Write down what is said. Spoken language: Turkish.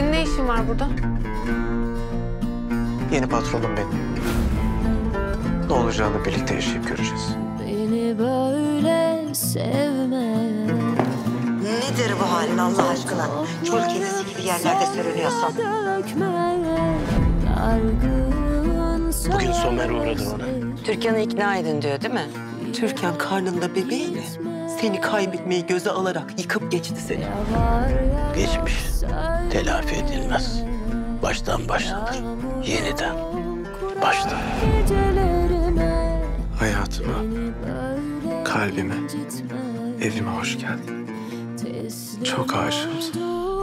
işin var burada? Yeni patronum benim. Ne olacağını birlikte yaşayıp göreceğiz. Beni böyle sevme. Nedir bu halin Allah aşkına? Çöl kedisi gibi yerlerde sürünüyorsun. Bugün Somer uğradı ona. Türkan'ı ikna edin diyor değil mi? Türkan karnında bebeğiyle seni kaybetmeyi göze alarak yıkıp geçti seni. Geçmiş. Telafi edilmez. Baştan başlanır. Yeniden. Baştan. Hayatıma, kalbime, evime hoş geldin. Çok aşığım sana.